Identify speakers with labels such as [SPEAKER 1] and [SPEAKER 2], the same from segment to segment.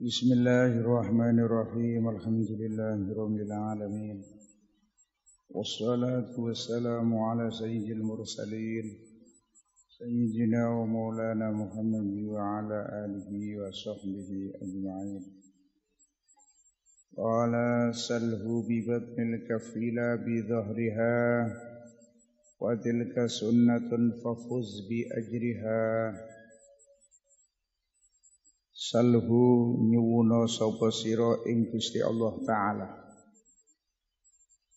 [SPEAKER 1] بسم الله الرحمن الرحيم الحمد لله رب العالمين والصلاة والسلام على سيد المرسلين سيدنا ومولانا محمد وعلى آله وصحبه أجمعين. قال سله ببطن الكفيلة بظهرها وتلك سنة ففز بأجرها. Salhu nyuwuna sapa sira ing Gusti Allah taala.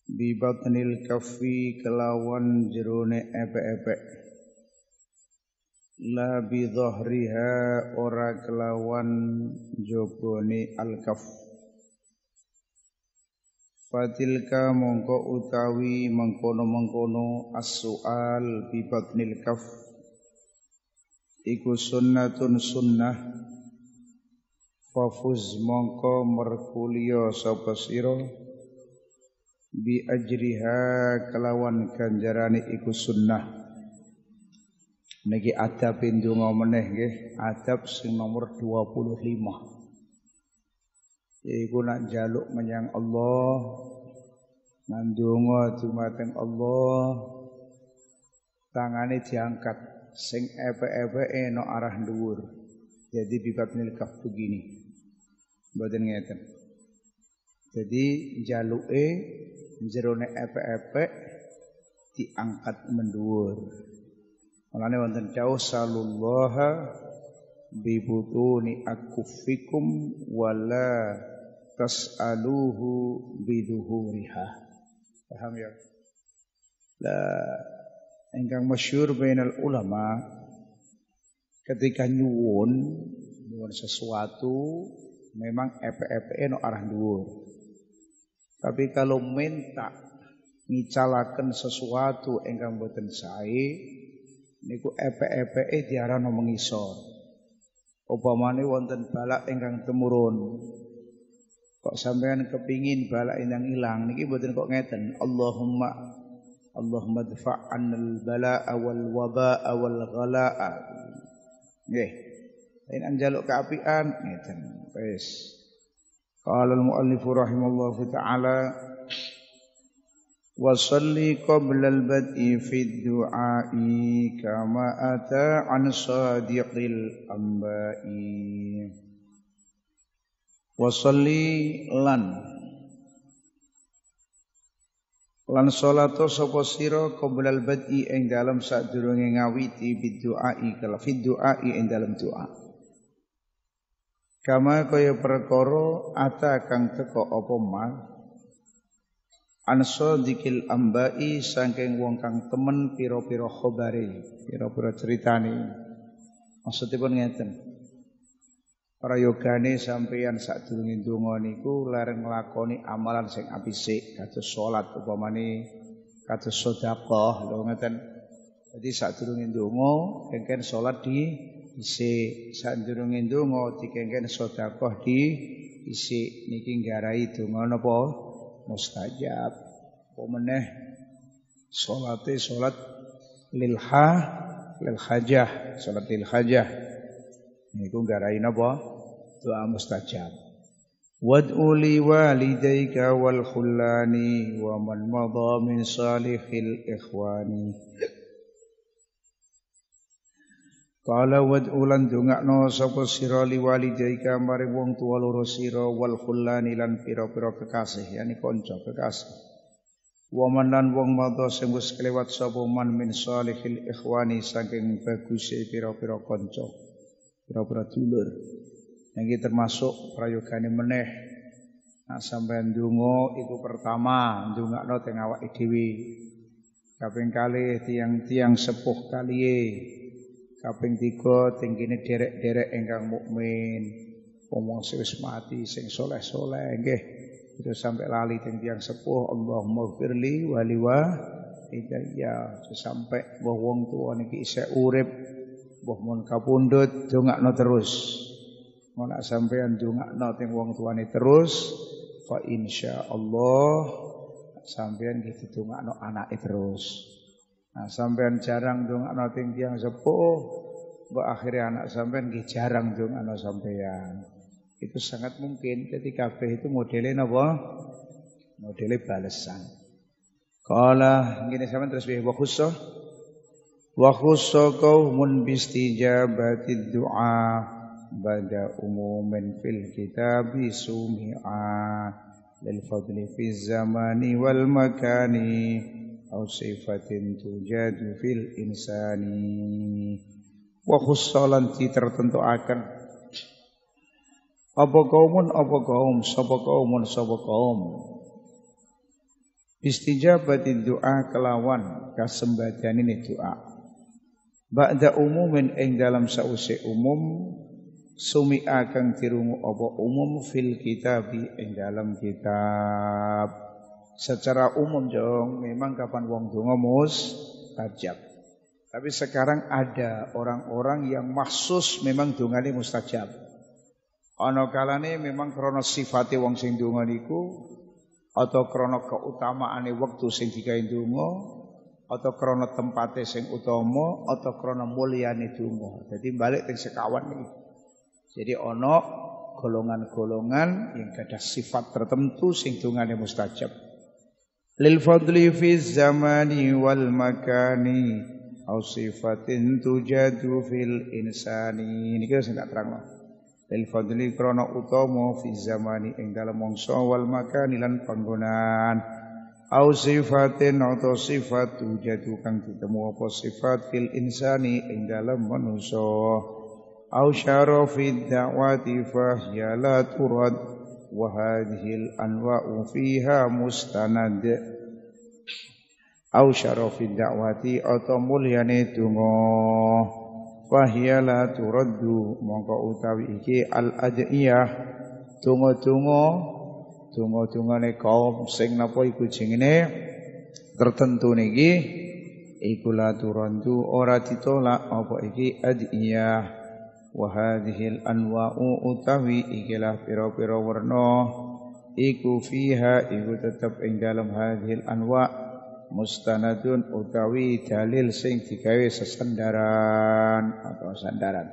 [SPEAKER 1] Bi batnil kafi kelawan jerone epek-epek. La bi dhahriha ora kelawan jobone al-kaf. Fatilka mongko utawi mengkono-mengkono as-su'al bi batnil kaf. Iku sunnatun sunnah Fafuz mongko merkulio sapa sira. Bi ajriha kelawan ganjarane iku sunnah. Niki adab ndonga meneh nggih adab sing nomor 25 yaiku nak jaluk menyang Allah nandonga dumateng Allah tangane diangkat sing epe-epe no arah dhuwur. Jadi bibat nilkaf begini Mboten ngeten. Jadi jaluke jerone epek-epek diangkat menduwur. Mulane wonten dawuh sallallahu bibutuni akufikum wala tas'aluhu biduhuriha. Paham ya? La ingkang masyhur bainal ulama ketika nyuwun nyuwun sesuatu memang epe-epe no arah dhuwur. Tapi kalau minta ngicalaken sesuatu ingkang boten sae niku epe-epe diarano mengisor. Upamane wonten balak ingkang temurun. Kok sampean kepingin balak ingkang ilang niki boten kok ngeten. Allahumma Allahumma dfa'an bala'a wal waba'a wal ghala'a. Nggih. Lain anjaluk keapian ngeten. Wes. Qala al-muallif rahimallahu taala wa salli qabla al-bad'i fi du'a'i kama ata an sadiqil amba'i wa salli lan lan salatu sapa sira qabla al-bad'i ing dalem sadurunge ngawiti bidu'ai kala fi du'ai ing dalem doa Kama kaya perkara ata kang teko apa mal Anso dikil ambai saking wong kang temen pira-pira khabare, pira-pira critane. Maksudipun ngeten. Para yogane sampeyan sadurunge donga niku lareng nglakoni amalan sing apik kados salat upamane kados sedekah lho ngeten. Jadi sadurunge donga kengken salat di isi sadurunge ndonga dikengken sedekah di isi niki nggarai donga napa? Mustajab. Apa meneh? Salate salat lil ha lil hajah. Salat lil niku nggarai napa? Doa mustajab. Wad'u li walidayka wal khullani wa man madha min ikhwani Kala wad'ulan dongakno sapa sira liwalidayka maring wong tuwa loro sira wal khullani lan pira-pira kekasih yani kanca kekasih. Wa lan wong mata sing wis kelewat sapa man min salihil ikhwani saking baguse pira-pira kanca. Pira-pira dulur. Iki termasuk prayogane meneh Nah sampean ndonga iku pertama ndongakno teng awake dhewe. Kaping kalih tiang-tiang sepuh kaliye Kaping tiga tingkine derek-derek ingkang mukmin. Wong wis mati sing soleh-soleh nggih. Itu sampai lali teng tiyang sepuh Allahumma firli wali wa ya sampai mbah wong tuwa niki isih urip mbah mun kapundhut dongakno terus. Ora sampean dongakno teng wong tuane terus fa insyaallah sampean gitu dongakno anake terus. Nah, sampean jarang dong anak tinggi yang sepuh, mbok akhirnya anak sampean nggih jarang dong anak sampean. Itu sangat mungkin ketika kabeh itu modelnya apa? Modelnya balesan. Kala ngene sampean terus wa khussa wa khussa qaumun bistijabati du'a bada umumin fil kitabi sumi'a lil fadli fi zamani wal makani aw sifatin tujadu fil insani wa khussalan ti tertentuaken apa kaumun apa kaum sapa kaumun sapa kaum Istijabati doa kelawan kasembadan ini doa. Ba'da umumin ing dalam sause umum sumi akan tirungu apa umum fil kitabi ing dalam kitab. Secara umum jong memang kapan wong mus tajab. Tapi sekarang ada orang-orang yang maksus memang dongane mustajab. Ana kalane memang krana sifate wong sing donga niku atau krono keutamaane waktu sing digawe donga atau krono tempate sing utama atau krono mulyane donga. Jadi balik teng sekawan iki. Jadi ono golongan-golongan yang ada sifat tertentu sing dungane mustajab. Lil fadli fi zamani wal makani au sifatin tujadu fil insani. Niki sing tak terangno lil fadli krana utama fi zamani ing dalem mangsa wal makan lan panggonaan au sifatin atau sifat tujadu kang ditemu apa sifat fil insani ing dalem manusa au syarafi da'wati fahiya la turad wa hadhihi al anwa'u fiha mustanad au syarafi da'wati atau mulyane donga Wahia la turaddu utawi iki al adiyah tungo-tungo tungo-tungane kaum sing napa iku jenenge tertentu niki iku la turaddu ora ditolak apa iki adiyah wa hadhil anwa'u utawi ikilah pira-pira werna iku fiha iku tetep ing dalam hadhil anwa' mustanadun utawi dalil sing digawe sesandaran atau sandaran.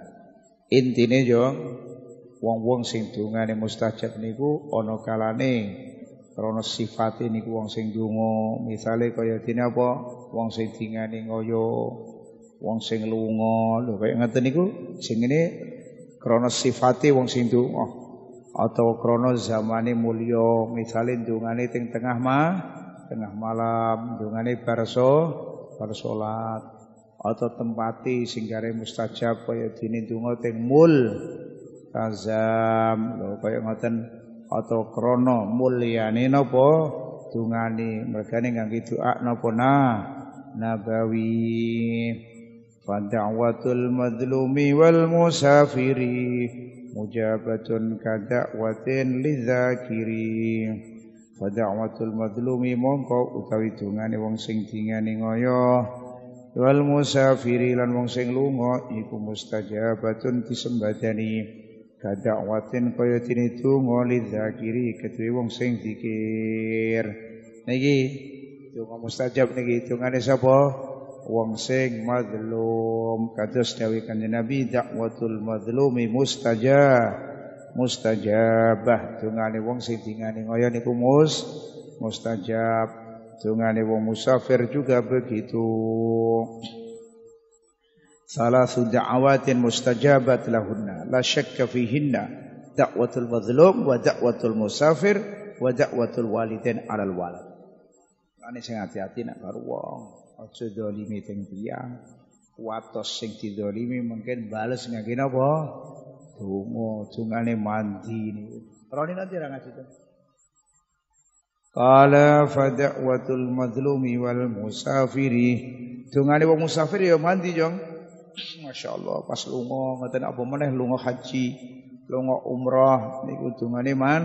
[SPEAKER 1] Intine yo wong-wong sing dungane mustajab niku ana kalane krana sifate niku wong sing donga, misale kaya dene apa? Wong sing dingane ngoyo, wong sing lunga, lho kaya ngeten niku jenenge krana sifate wong sing donga. Atau krana zamane mulya, misale dungane teng tengah mah tengah malam dungane barso bar salat. Atau tempati singgare mustajab kaya dene donga teng mul tazam. Lho kaya ngoten. Atau krana mulyane napa dungane mergane ngangge doa napa nah nabawi Madlumi wal musafiri mujabatun kada'watin lidzakiri Fada'watul madlumi mongko utawi dungane wong sing dingane ngoyo. Wal musafiri lan wong sing lunga iku mustajabatun disembadani. Kadakwatin kaya dene donga lidzakiri kedue wong sing dikir niki donga mustajab niki dungane sapa wong sing madlum kados dawuh kanjeng Nabi dakwatul madlumi mustajab. Mustajabah. Dungane wong sing dingane ngoyo niku mus mustajab. Dungane wong musafir juga begitu. Salah da'awatin mustajabat lahunna. La syakka fihinna. Da'watul mazlum wa da'watul musafir wa da'watul walidain alal walad. Ane sing hati-hati nak karo wong aja dolimi teng tiyang watos sing didolimi mungkin bales ngene apa Donga, dungane mandi. Roni nanti ra ngaji to. Qala fada'watul madlumi wal musafiri. Dungane wong musafir ya mandi, Jong. Masya Allah pas lunga ngoten apa meneh lunga haji, lunga umrah niku dungane man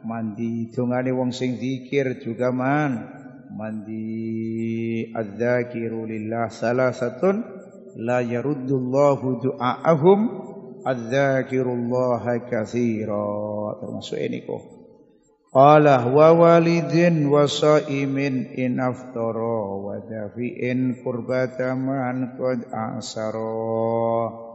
[SPEAKER 1] mandi. Dungane wong sing zikir juga man mandi. Adzakiru lillah salasatun la yaruddullahu du'aahum Adzakirullah katsira termasuk ini kok. Qala wa walidin wa saimin in aftara wa dafi'in qurbata man qad asara.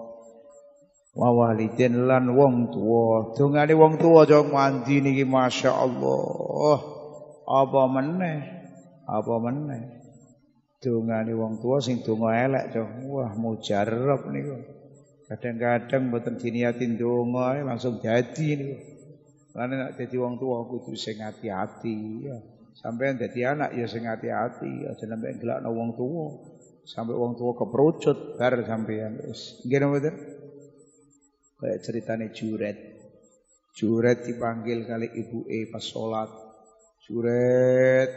[SPEAKER 1] wa walidin lan wong tuwa dongane wong tuwa aja mandi niki masyaallah apa meneh apa meneh? Dongane wong tuwa sing donga elek cok. Wah mujarab niku. Kadang-kadang mboten diniatin donga langsung jadi niku. Lan nek dadi wong tuwa kudu sing hati-hati ya. Sampean dadi anak ya sing hati-hati. Aja sampe gelakno wong tuwa sampai wong tuwa keperucut bar sampean wis nggih napa Kayak ceritanya Juret. Juret dipanggil kali ibu E pas sholat. Juret.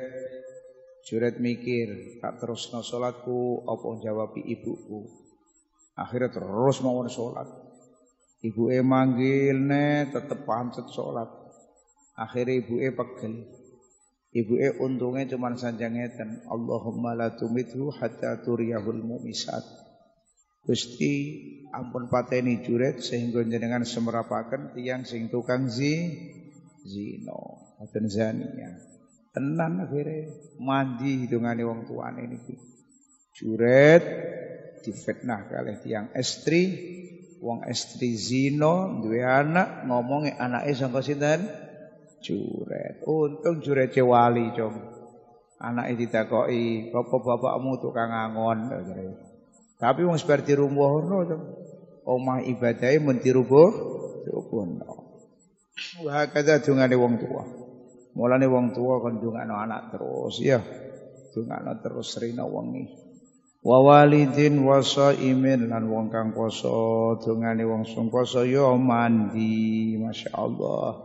[SPEAKER 1] Juret mikir, tak terus no sholatku, apa jawab ibuku. Akhirnya terus mau sholat. Ibu E manggil ne, tetep pancet sholat. Akhirnya ibu E pegel. Ibu E untungnya cuma sanjangetan. Allahumma la tumithu hatta turiyahul mu'misat. Gusti ampun pateni juret sehingga jenengan semerapaken tiang sing tukang zi zino boten zania. Tenan akhirnya mandi hidungane wong tuane niki. Juret difitnah kalih tiang estri wong estri zino duwe anak ngomongi anake sangka sinten? Juret. Untung juret wali, Cung. Anake ditakoki, "Apa bapakmu tukang angon?" Tapi wong sebar dirumbuhno to. Omah ibadahe mun dirubuh dirubuhno. Wah kada dungane wong tua. Mulane wong tua kon dungakno anak terus ya. Dungakno terus rina wengi. Wa walidin wa shaimin lan wong kang poso dungane wong sing poso ya mandi masyaallah.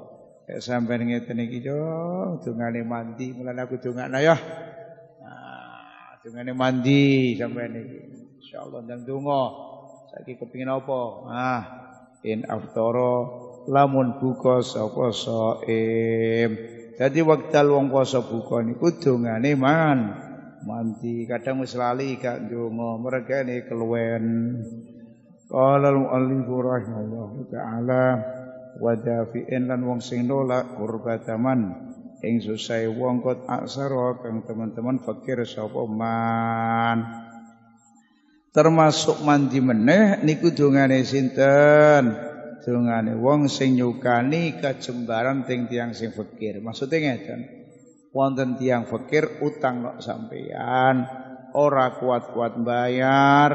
[SPEAKER 1] Ya sampeyan ngeten iki yo dungane mandi mulane aku dungakno ya. Nah, dungane mandi sampeyan iki. Insyaallah ndang donga. Saiki kepengin apa? Ah, in aftara lamun buka sapa saim. Dadi wekdal wong poso buka niku dongane man. Mandi kadang wis lali gak ndonga, mergane keluwen. Qala al-muallif rahimahullahu taala wa dafi'in lan wong sing nolak kurbataman ing susai wong kot aksara kang teman-teman fakir sapa man termasuk mandi meneh niku dongane sinten dongane wong sing nyukani kajembaran ting tiang sing fakir. Maksudnya ngeten wonten tiang fakir utang kok sampean ora kuat-kuat bayar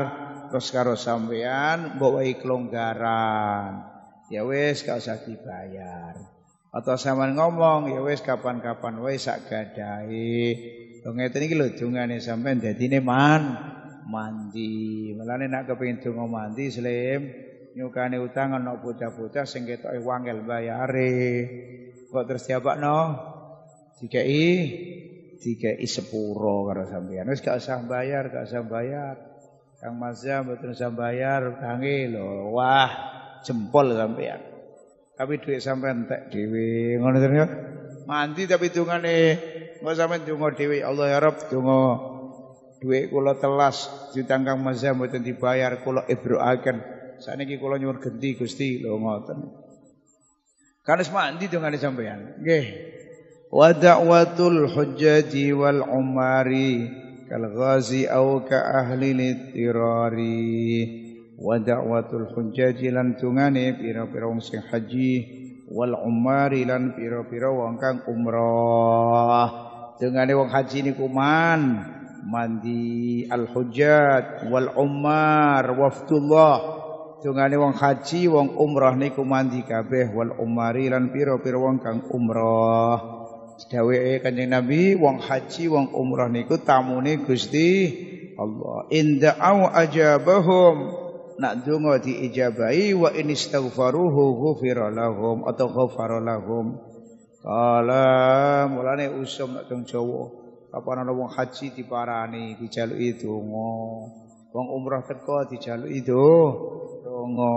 [SPEAKER 1] terus karo sampean mbok wae kelonggaran. Ya wis gak usah dibayar. Atau sampean ngomong ya wis kapan-kapan wae sak gadahe ngeten iki lho dongane sampean dadine man mandi. Mulane nak kepengin donga mandi slim nyukane utang ana bocah-bocah sing ketoke wangel bayare. Kok terus diapakno? Dikei dikei sepuro karo sampeyan. Wis gak usah bayar, gak usah bayar. Kang Masya mboten usah bayar utange lho. Wah, jempol sampeyan. Tapi duit sampean entek dhewe. Ngono terus ya. Mandi tapi dungane engko sampean donga dhewe. Allah ya Rabb donga Duit kula telas ditangkang mazhab mboten dibayar kula ibroaken. Saniki kula nyuwun genti Gusti lho ngoten. Kan wis mandi dengan sampean. Nggih. Wa da'watul hujjati wal umari kal ghazi au ka ahli litirari. Wa da'watul hujjati lan tungane pira-pira wong sing haji wal umari lan pira-pira wong kang umrah. Dungane wong haji niku man mandi al-hujjat wal umar waftullah tungane wong haji wong umrah niku mandi kabeh wal umari lan pira-pira wong kang umrah. Dawuhe Kanjeng Nabi wong haji wong umrah niku tamune Gusti Allah. Inda'u ajabahum nak donga diijabahi wa in istaghfaruhu ghufira lahum atau ghafara lahum. Kala mulane usum nak Jawa Kapan ana wong haji diparani, dijaluki donga. Wong umrah teko dijaluki do donga.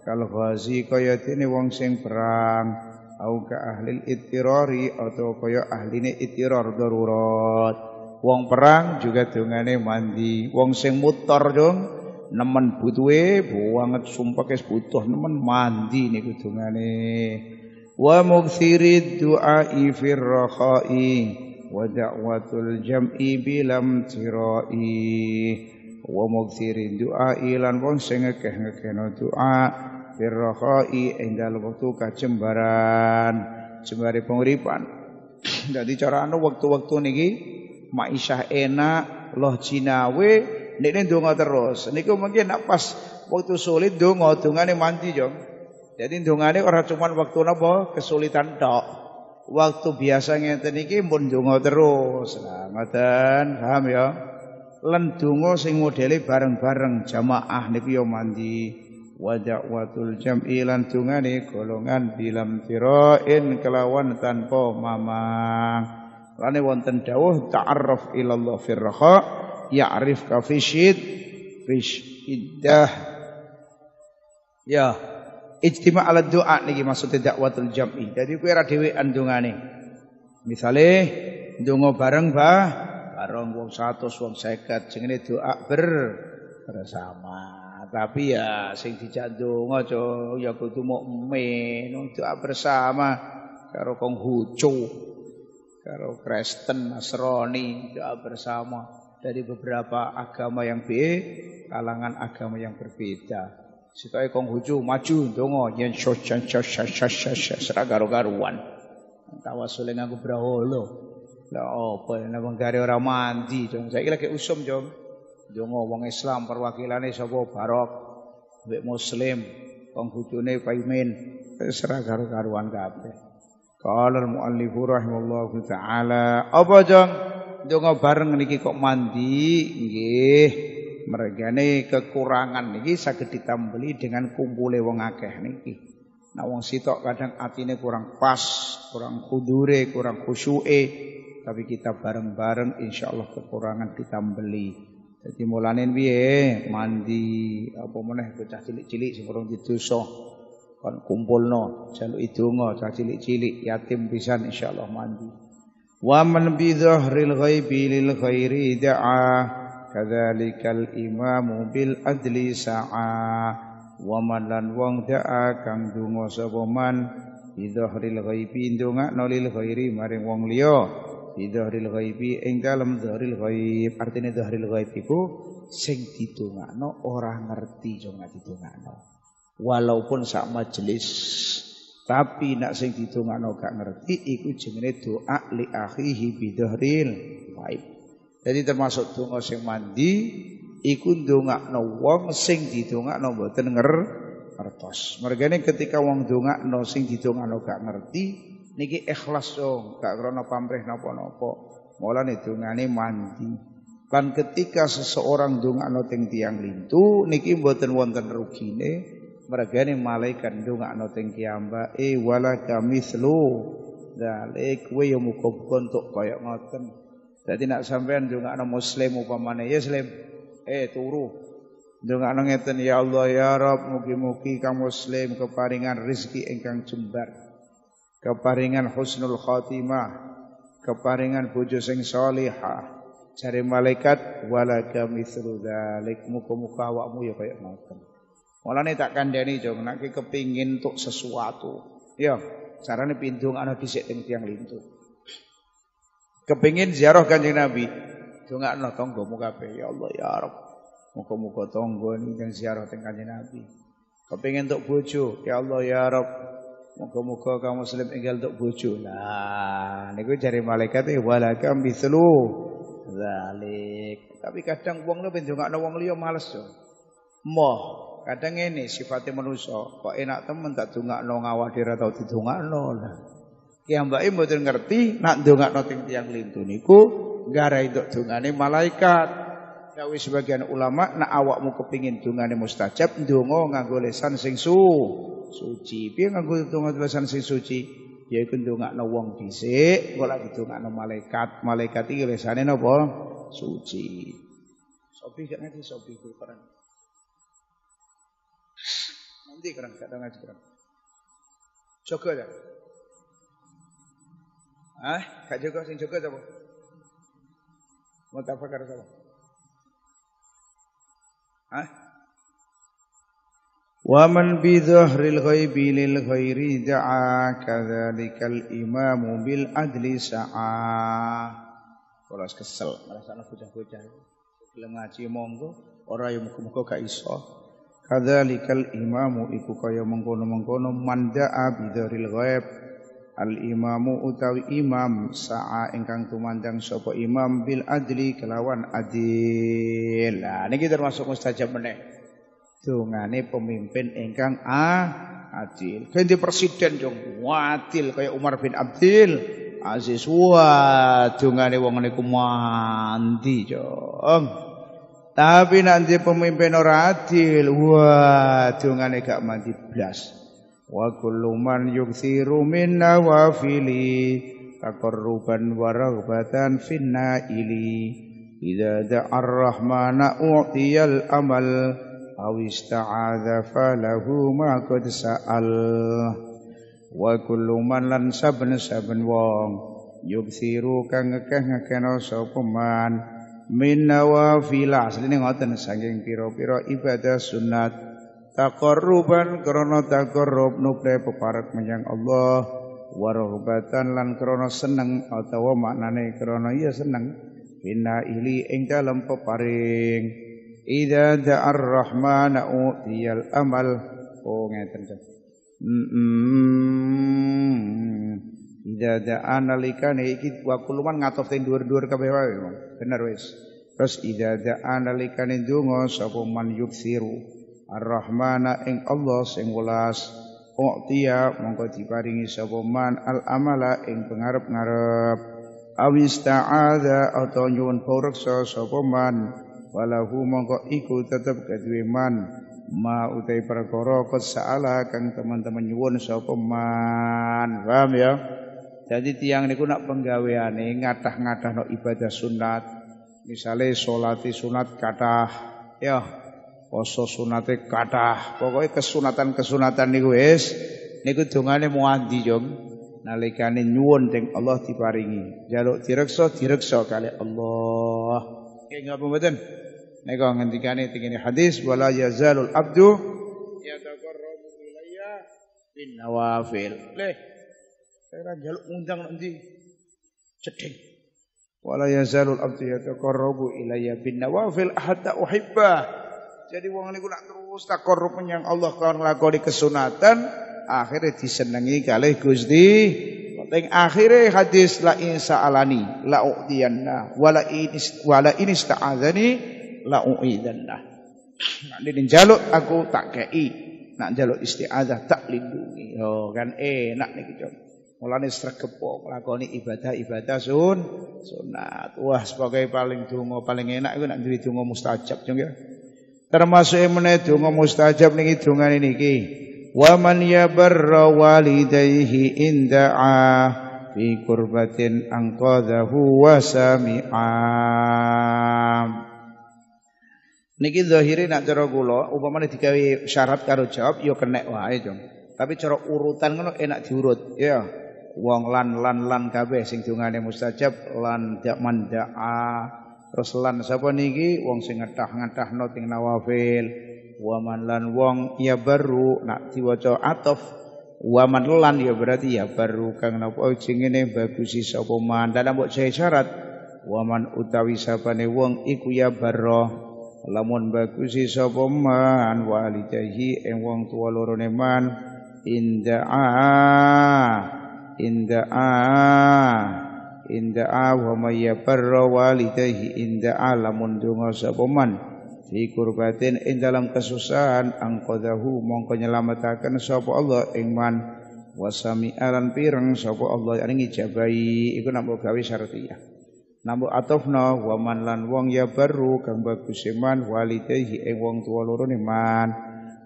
[SPEAKER 1] Kal ghazi kaya dene wong sing perang au ka ahli ittirari atau kaya ahline ittirar darurat. Wong perang juga dongane mandi. Wong sing mutor dong nemen butuhe banget sumpah kes butuh nemen mandi niku dongane. Wa muktsirid du'ai fir rakhai wa da'watul jam'i bilam tirai wa mughsirin du'a ilan wong sing ngekeh ngekehno doa firrakhai ing dalem wektu kajembaran jembare penguripan. Dadi carane wektu-wektu niki maisyah enak loh jinawe nek ndonga terus. Niku mungkin nak pas waktu sulit donga dongane mandi jong. Jadi dongane ora cuma waktu napa kesulitan tok. Waktu biasa ngeten iki pun donga terus. Nah ngoten paham ya lan donga sing modele bareng-bareng jamaah niku yo mandi. Wa da'watul jam'i lan tungane golongan bilam tirain kelawan tanpa mamang. Lane wonten dawuh ta'arraf ila Allah firraha ya'rif ka fisyid iddah ya ijtima' ala doa niki maksudnya dakwatul jam'i. Jadi kowe ora dhewean dungane misale ndonga bareng bah bareng wong 100 wong 50 jenenge doa ber bersama tapi ya sing dijak donga ya kudu mukmin doa bersama karo Konghucu karo Kristen Nasrani doa bersama dari beberapa agama yang be kalangan agama yang berbeda supaya Konghucu maju donga yen sosyan sosyan karo-karuan tawasule nganggo braholo lah apa? Nek gare ora mandi dong saiki lagi usum jom Donga wong Islam perwakilane sapa? Barok. Mbek Muslim. Wong bojone Paimin serah karo-karuan kabeh. Qala al-muallif rahimallahu taala apa jong? Donga bareng niki kok mandi? Nggih. Mergane kekurangan niki saged ditambeli dengan kumpule wong akeh niki. Nah wong sitok kadang atine kurang pas, kurang kudure, kurang khusyuke, tapi kita bareng-bareng insyaallah kekurangan ditambeli. Jadi mulane piye mandi apa meneh bocah cilik-cilik sing urung didosa kon kumpulno jaluk idonga cah cilik-cilik yatim pisan insyaallah mandi. Wa man bi dhahril ghaibi lil khairi da'a kadzalikal imamu bil adli sa'a wa man lan wong da'a kang donga sapa man bi dhahril ghaibi ndongakno lil khairi maring wong liya bidhahril ghaibi ing dalem dhahril ghaib artine dhahril ghaib iku sing didongakno ora ngerti jong didongakno walaupun sak majelis tapi nak sing didongakno gak ngerti iku jenenge doa li akhihi bidhahril ghaib. Jadi termasuk donga sing mandi iku ndongakno wong sing didongakno mboten ngertos. Mergane ketika wong dongakno sing didongakno gak ngerti niki ikhlas dong, gak krana pamrih napa-napa. Mulane dongane mandi. Lan ketika seseorang dongakno teng tiang lintu niki mboten wonten rugine. Mergane malaikat dongakno teng e wala kamitslu dalik kowe yo muga-muga entuk kaya ngoten. Dadi nak sampean dongakno muslim upamane ya muslim eh turu Dongakno ngeten ya Allah ya Rabb mugi-mugi kang muslim keparingan rezeki ingkang jembar keparingan husnul khatimah, keparingan bojo sing salihah. Cari malaikat wala kamitslu dzalik muka-muka awakmu ya kaya ngoten. Mulane tak kandhani jong nek kepingin untuk sesuatu. Ya, carane pindung ana dhisik teng tiang lintu. Kepingin ziarah Kanjeng Nabi, dongakno tanggamu kabeh ya Allah ya Rabb. Muka-muka tangga ning ziarah teng Kanjeng Nabi. Kepingin untuk bojo, ya Allah ya Rabb. Muka-muka kaum muslim tinggal untuk bojo. Nah, niku cari malaikat e walaka mithlu zalik. Tapi kadang wong lu bendongakno wong liya males yo. Moh, kadang ini sifatnya manusia. Kok enak temen tak dongakno ngawah dhewe tau didongakno lah. Ki ambake mboten ngerti nak dongakno teng tiyang lintu niku gara itu dongane malaikat. Dawi sebagian ulama nak awakmu kepingin dungane mustajab ndonga nganggo lesan sing su suci. Piye nganggo donga lesan sing suci? Yaiku ndongakno wong dhisik, kok lak didongakno malaikat. Malaikat iki lesane napa? Suci. Sopi gak ngerti sopi ku Quran. Nanti kerang gak ngaji kerang. Jaga ya. Ah, gak jaga sing jaga sapa? Mau tafakar sapa? Ghaibi lil ghairi da'a kadzalikal imamu bil adli sa'a. Kalau kesel, merasa anak bocah-bocah. Gelem ngaji monggo, ora yo muga-muga gak iso. kadzalikal imamu iku kaya mengkono-mengkono manda'a bidzaril ghaib al imamu utawi imam sa'a ingkang tumandang sapa imam bil adli kelawan adil. Nah niki termasuk mustajab meneh. Dongane pemimpin ingkang a adil. Ganti presiden dong adil kaya Umar bin Abdul Aziz wah dongane wong niku mandi jong. Tapi nanti pemimpin ora adil, wah dungane gak mandi blas. Wa kullu man yukthiru min nawafili raghbatan finna ili. Idza da'a ar-rahmana u'tiyal amal aw ista'adha falahu ma qad. Wa kullu man lan saben-saben wong yukthiru kang ngekeh-ngekeno sapa man min nawafil asline ngoten saking pira-pira ibadah sunat taqarruban krana taqarrub nubre peparek menyang Allah warahbatan lan krana seneng utawa maknane krana iya seneng bina ili ing dalem peparing idza da'ar rahman utiyal amal oh ngeten -mm. Ida da'a nalikane iki wa kuluman ngatof teng dhuwur-dhuwur kabeh wae. Bener wis. Terus ida da'a nalikane donga sapa man yuksiru Ar-Rahmana ing Allah sing welas. U'tiya mongko diparingi sapa man al-amala ing pengarep-ngarep. Awis ta'adha atau nyuwun paureksa sapa man. Walahu mongko iku tetep kedue man. Ma utai perkara kot saala kang teman-teman nyuwun sapa man. Paham ya? Jadi tiang niku nak penggaweane ngatah-ngatah no ibadah sunat. Misalnya solati sunat kathah, ya poso sunate kathah. Pokoknya kesunatan-kesunatan niku wis niku dongane muandi jong. Nalikane nyuwun teng Allah diparingi. Jaluk direksa direksa kali Allah. Nggih ngapa mboten? Nika ngendikane teng hadis wala yazalul abdu yataqarrabu ilayya bin nawafil. Leh saya jaluk undang nanti sedih. Wala yazalul abdu yataqarrabu ilayya bin nawafil hatta uhibba. Jadi wong niku nak terus taqarrub menyang Allah kan nglakoni kesunatan, akhirnya disenengi kalih Gusti. Penting akhirnya hadis la insa alani la u'tiyanna wala inis wala inis ta'adzani la u'idanna. Nak jaluk aku tak kei. Nak jaluk isti'adzah tak lindungi. Oh kan enak niki, Jom. Mulane sregep lakoni ibadah-ibadah sun sunat. Wah, sebagai paling donga paling enak iku nek duwe donga mustajab jeng ya. Termasuk meneh donga mustajab niki dongane niki. Wa man yabarra walidayhi inda'a fi kurbatin anqadhahu wa sami'a. Niki zahire nak cara kula upamane digawe syarat karo jawab ya kenek wae, Jong. Tapi cara urutan ngono enak diurut, ya wong lan lan lan kabeh sing dungane mustajab lan dak mandaa terus lan sapa niki? Wong sing ngetah-ngetahno ting nawafil. Waman lan wong ya baru. Nak diwaca atof. Waman lan ya berarti ya baru. Kang napa? Jengene bagusi sapa man? Dan mbok syarat. Waman utawi sapane wong iku ya baro lamun bagusi sapa man? Walidahi ing wong tuwa lorone man. Indaa. Inda inda wa may yabarra walidayhi inda alamun dunga sapa man fi kurbatin ing dalam kesusahan angqadahu mongko nyelametaken sapa Allah ing man wasami alan pireng sapa Allah ing ijabahi iku nampa gawe syartiyah Namu atofna wa man lan wong ya baru kang bagus iman walidayhi ing wong tuwa loro man.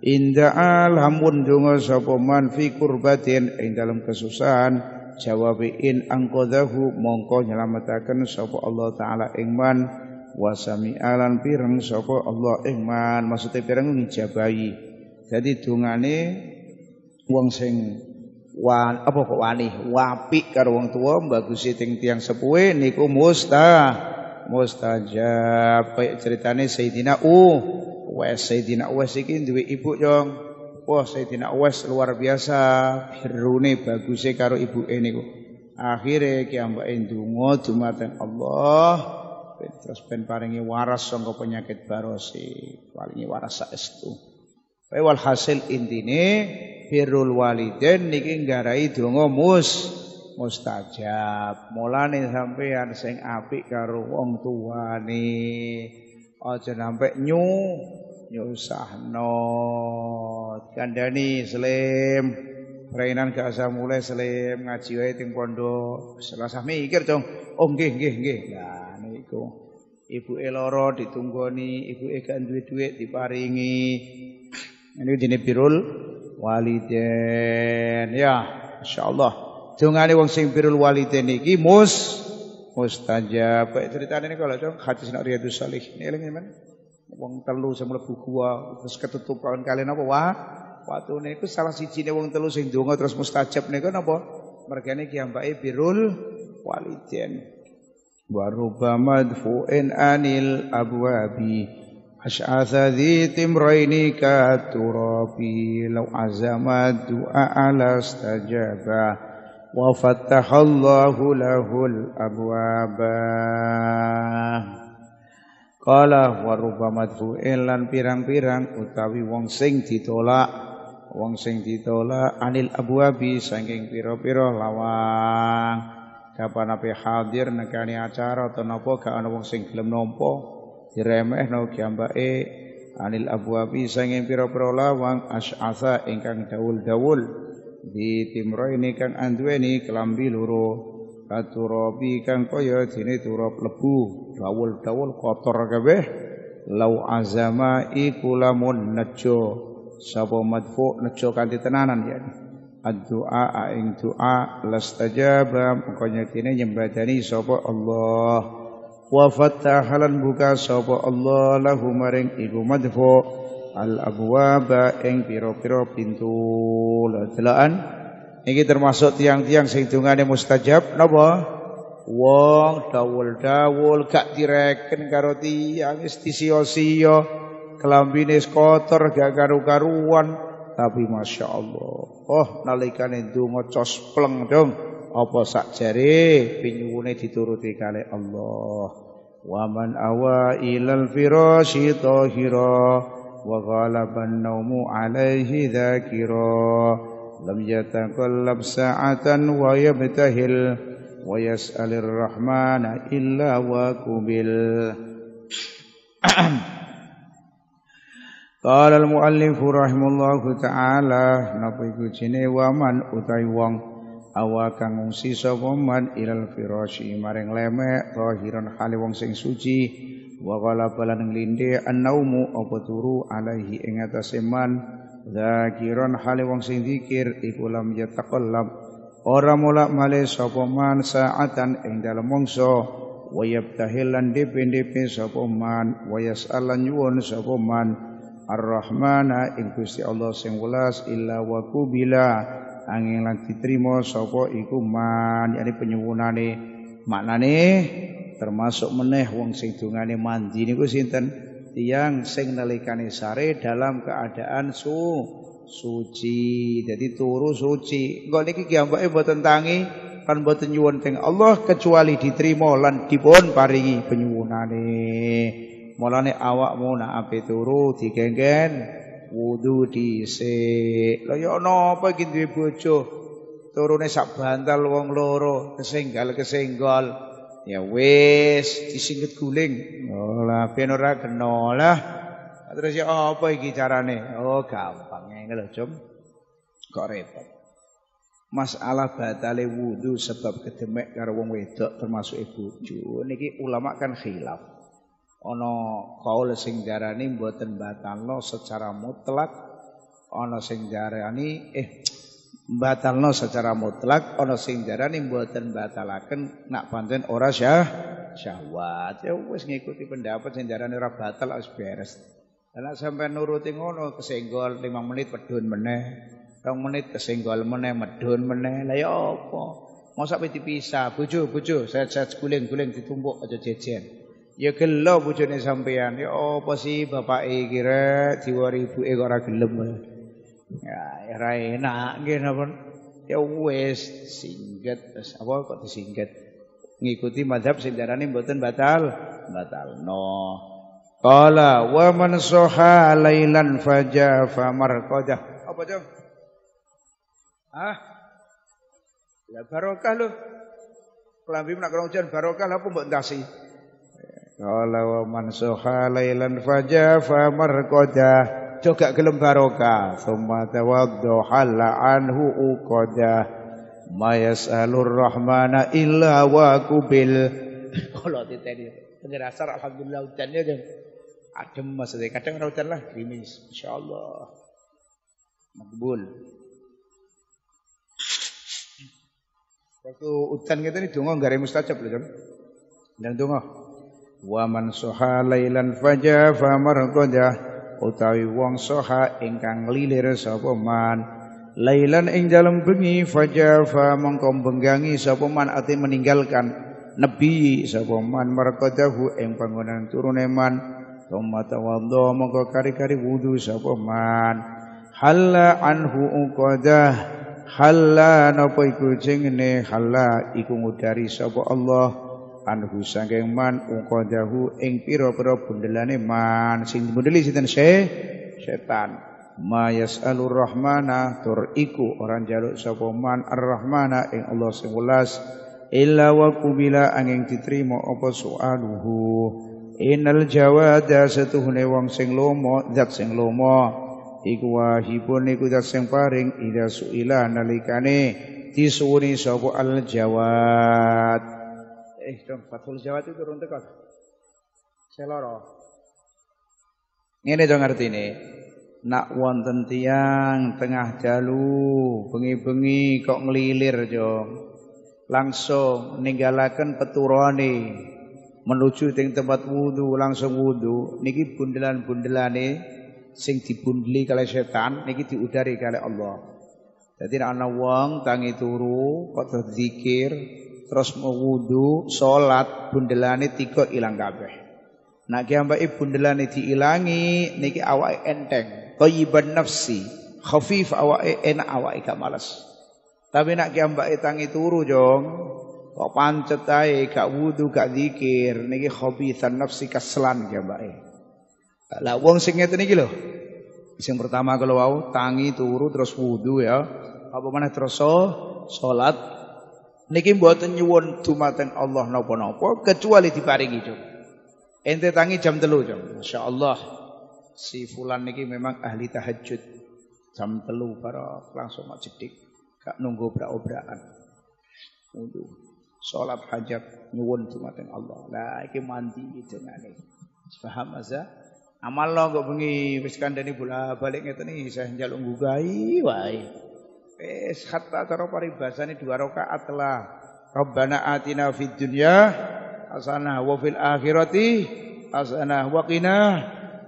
[SPEAKER 1] Inda alhamun dungo sapa man fi kurbatin ing dalam kesusahan jawabi in angkodahu mongko nyelametaken sapa Allah taala ing man wasami alan pireng sapa Allah ing man maksude pireng ngijabahi. Jadi dungane wong sing wan apa kok wani wapi karo wong tua bagusi ting tiang sepuhe niku musta. Mustajab kayak ceritane Sayyidina Uh Uwais Sayyidina Uwais iki duwe ibu jong. Wah Sayyidina Uwais luar biasa birune bagusnya karo ibu ini niku. Akhire ki ambake ndonga dumateng Allah terus ben paringi waras sangka penyakit barosi, paringi waras saestu. Wal hasil intine birrul walidain niki nggarai donga mus mustajab. Mulane sampean sing apik karo wong tuane. Aja sampe nyu nyusahno. Kandhani selim. Rainan gak usah mulai selim ngaji wae teng pondok. Selasa mikir dong. Oh nggih nggih nggih. Lah niku. Ibuke lara ditunggoni, ibuke gak duwe dhuwit diparingi. Ini dene birul walidain. Ya, insyaallah. Dongane wong sing birul walidain iki mus mustajab. Kayak ceritane niku lho, Cong, hadis nak riyadhus shalihin. Eling men wong telu sing mlebu gua terus ketutup kawan kalian apa? Wah waktu ini itu salah cina wong telu sing donga terus mustajab niku mereka mergane ki ambake birul walidain wa rubbama dfu'in anil abwabi as'atha dhi timraini katurabi law azama du'a ala stajaba wa fattahallahu lahul abwabah Kala waruba madfu'in lan pirang-pirang utawi wong sing ditolak. Wong sing ditolak anil abwabi saking pira-pira lawang. Kapan ape hadir nekani acara atau napa gak ana wong sing gelem nampa diremehno kiambake anil abwabi sanging pira-pira lawang asy'asa ingkang daul-daul di timro ini kang anduweni kelambi loro katurabi kang kaya dene turap lebu dawul-dawul kotor kabeh. Lau azama iku lamun nejo. Sapa madfu nejo kanthi tenanan ya. Ad-du'a ing du'a lastajaba mengko nyektine nyembadani sapa Allah. Wa fatahalan buka sapa Allah lahu maring iku madfu. Al abwaba ing pira-pira pintu delokan iki termasuk tiang-tiang sing mustajab napa? Wong dawul-dawul gak direken karo tiyang wis disia-sia kotor gak karu-karuan. Tapi Masya Allah Oh nalikane ndonga cospleng dong. Apa sak jare pinyuwune dituruti kali Allah. Wa man awa ilal firasyi tahira wa ghalaban naumu alaihi dzakira lam yataqallab sa'atan wa yabtahil wa yas'alir rahmana illa wa kubil. Qala taala napa waman awa kang ngungsi sapa man ilal firasyi maring lemek tahiran hale wong sing suci wa qala balan linde annaumu apa turu alaihi ing atase man zakiran hale wong sing zikir iku lam yataqallab. Ora mulak male sapa man saatan ing dalem mangsa. Wa yabtahilan depe-depe sapa man. Wa yas'alan yuwun sapa man. Ar-Rahmana ing Gusti Allah sing welas illa wa kubila. Angin lan diterima sapa iku man. Yani penyuwunane. Maknane termasuk meneh wong sing dungane mandi niku sinten tiyang sing nalikane sare dalam keadaan su suci jadi turu suci engko niki ki ambake mboten tangi kan mboten nyuwun teng Allah kecuali diterima lan dipun paringi penyuwunane Mulane awakmu nak ape turu digenggen wudu dhisik. Lah ya napa iki duwe bojo turune sak bantal wong loro kesenggal-kesenggal. Ya wis disingget guling. Oh lah ben ora kena lah. Terus ya apa iki carane? Oh gampang ngene lho, Cum. Kok repot. Masalah batale wudu sebab kedemek karo wong wedok termasuk ibu bojo niki ulama kan khilaf ana kaul sing darani mboten batalno secara mutlak ana sing darani eh batalno secara mutlak ana sing darani mboten batalaken nak pancen ora syah syahwat. Ya wis ngikuti pendapat sing darani ora batal wis beres. Lah sampai nuruti ngono kesenggol 5 menit medun meneh 2 menit kesenggol meneh medun meneh. Lah ya apa? Masa dipisah bojo bojo saya-saya guling-guling ditumpuk aja jejen. Ya gelo bojone sampean. Ya apa sih bapake kira diwari ibuke kok ora gelem. Ya ora enak nggih napa. Ya wis singget apa kok disingget. Ngikuti madhab sing darane mboten batal, batal. No. Qala wa man soha lailan fajafa marqadah. Apa jam? Ah? Ya barokah lho. Kelambi nak kena hujan barokah apa mbok ndasi? Qala wa man soha lailan fajafa marqadah. Juga gelem barokah. Summa tawaddu halla anhu uqadah. Ma yas'alur rahmana illa wa kubil. Kalau titeni. Pengerasar alhamdulillah hujannya jeng adem maksudnya kadang rautan lah gerimis insyaallah makbul waktu hutan kita ini dongo gare mustajab kan dan dongo wa man soha lailan faja fa marqada utawi wong soha ingkang lilir sapa man. Lailan ing dalem bengi faja fa mongko benggangi sapa man ati meninggalkan nebi sapa man. Marqadahu ing panggonan turune man. Thumma tawaddo mongko kari-kari wudu sapa man. Halla anhu uqadah. Halla napa iku jenenge? Halla iku ngudari sapa Allah anhu saking man uqadahu ing pira-pira bundelane man. Sing bundeli sinten setan. Ma yasalur rahmana tur iku orang jaluk sapa man ar-rahmana ing Allah sing welas illa wa kubila angin diterima apa soaluhu Inal jawada setuhune wong sing lomo zat sing lomo. Iku wahibun iku zat sing paring ida suila nalikane disuwuni sapa al jawad eh dong fatul jawad itu turun tekan seloro. Ngene dong artine nak wonten tiang tengah dalu bengi-bengi kok ngelilir jong. Langsung ninggalaken peturane menuju ting tempat wudhu langsung wudhu niki bundelan-bundelane sing dibundeli kali setan niki diudari kali Allah. Jadi ana wong tangi turu kok zikir terus mau wudhu salat bundelane tiga ilang kabeh Nak kiambake bundelane diilangi niki awake enteng thayyiban nafsi khafif awake enak awake gak males tapi nak kiambake tangi turu jong Kok pancet ae gak wudu gak zikir niki khabithan nafsi kaslan ya mbak Lah wong sing ngeten iki lho. Sing pertama kalau wau tangi turu terus wudu ya. Apa mana terus salat niki mboten nyuwun dumateng Allah napa-napa kecuali diparingi itu. Ente tangi jam telu jam. Masyaallah. Si fulan niki memang ahli tahajud. Jam telu para langsung mak jedik. Gak nunggu obrak-obrakan. Sholat hajat nyuwun dumateng Allah. Lah iki mandi dengane. Paham aza? Amal lo kok bengi wis kandhani bola balik ngeten iki saya njaluk nggugahi wae. Wis hatta cara paribasane dua rakaat lah. Rabbana atina fid dunya hasanah wa fil akhirati hasanah wa qina.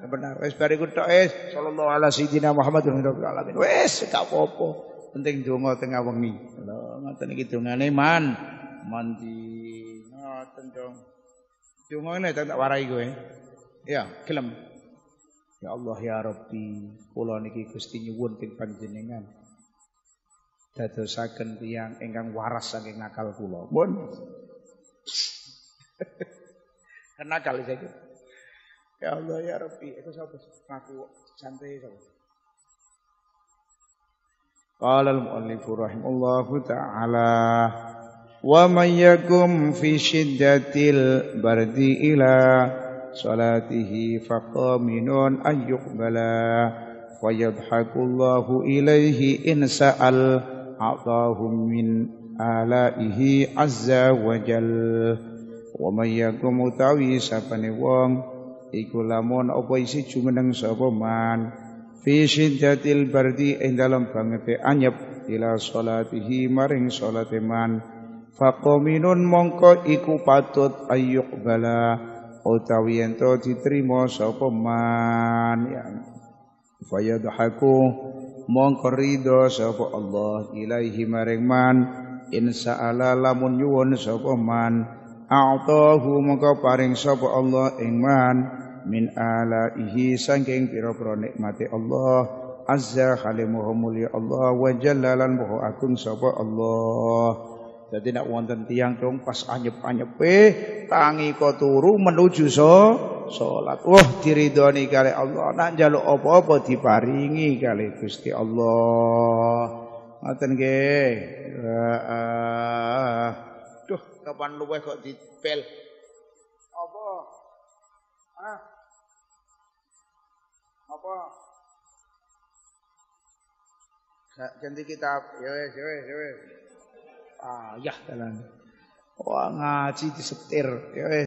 [SPEAKER 1] Benar. Wis bariku tok wis. Sallallahu ala sayidina Muhammad wa alamin. Wis gak apa-apa. Penting donga tengah wengi. Lho ngoten iki dongane man. Mandi ngoten dong. Dungane tak tak warai kowe. Ya gelem. Ya Allah ya Rabbi. Kula niki Gusti nyuwun teng panjenengan dadosaken tiyang ingkang waras saking nakal kula. Pun. Kan nakal saiki. Ya Allah ya Rabbi, itu sapa ngaku santai sapa. Qala al-muallif rahimallahu ta'ala wa may yakum fi shiddatil bardi ila salatihi faqaminun ayyuqbala wa yadhaku Allahu ilayhi in sa'al أعطاه من آلائه عز وجل ومن يقم tawi sapane wong iku lamun apa isi jumeneng sapa man fi syiddatil bardi ing dalem bangete anyep ila salatihi maring salate man Faqominun mongko iku patut ayyuk bala utawi ento diterima sapa man ya fayadhaku mongko ridho sapa Allah ilaihi maring man. In sa'ala lamun nyuwun sapa man. A'tahu mongko paring sapa Allah ing man. Min alaihi saking pira-pira nikmate Allah. Azza khalimuhu mulia Allah wa jallalan muhu agung sapa Allah. Jadi nak wonten tiang dong pas anyep-anyepe tangi kau turu menuju so salat. Wah diridhoni kali Allah. Nak njaluk apa-apa diparingi kali Gusti Allah. Ngoten nggih. Heeh. Duh, kapan luweh kok dipel. Apa? Ah. Apa? Ganti kitab. Ya wis, ya wis, ya wis. Ah, ya dalan. Wah ngaji disetir. Ya wis.